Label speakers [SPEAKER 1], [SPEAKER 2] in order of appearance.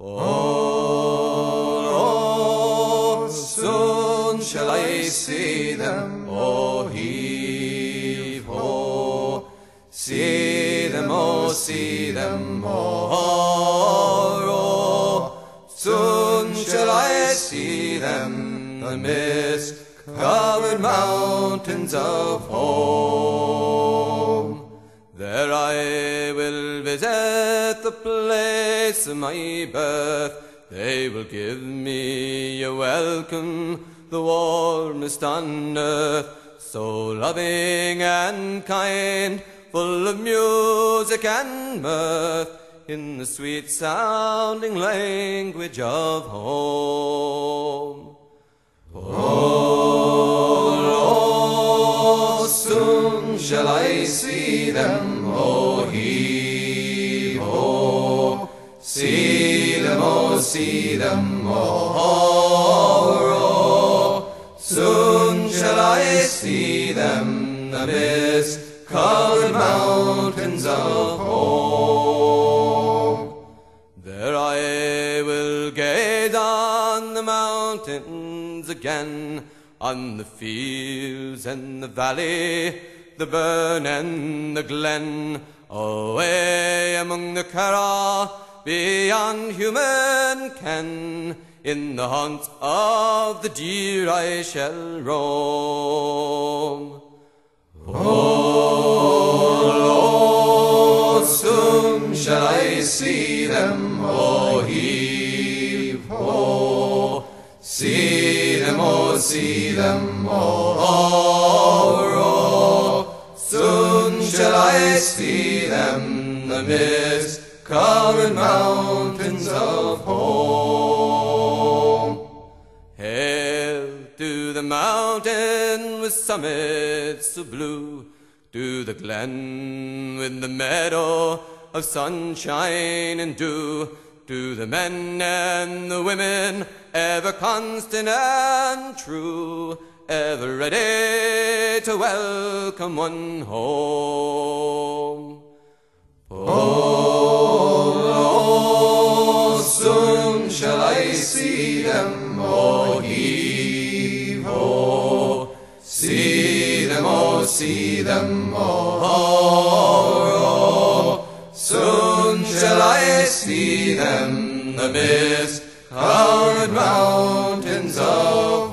[SPEAKER 1] Oh, soon shall I see them, oh, heave ho. See them, oh, see them, oh, oh. Soon shall I see them, the mist-covered mountains of home. Will visit the place of my birth. They will give me a welcome, the warmest on earth. So loving and kind, full of music and mirth, in the sweet sounding language of home. Oh, soon shall I see them, oh, heave, oh, see them, oh, see them, oh, oh, soon shall I see them, the mist-covered mountains of home. There I will gaze on the mountains again, on the fields and the valley, the burn and the glen, away among the Carra, beyond human ken. In the haunts of the deer I shall roam. Oh, soon shall I see them, oh, heave, ho. See them, oh, see them, oh, oh, Shall I see them, the mist-covered mountains of home. Hail to the mountain with summits so blue, to the glen with the meadow of sunshine and dew, to the men and the women ever constant and true, ever ready to welcome one home. Oh, oh, soon shall I see them, oh, heave, ho. See them, oh, see them, oh, oh, Soon shall I see them, the mist-covered mountains of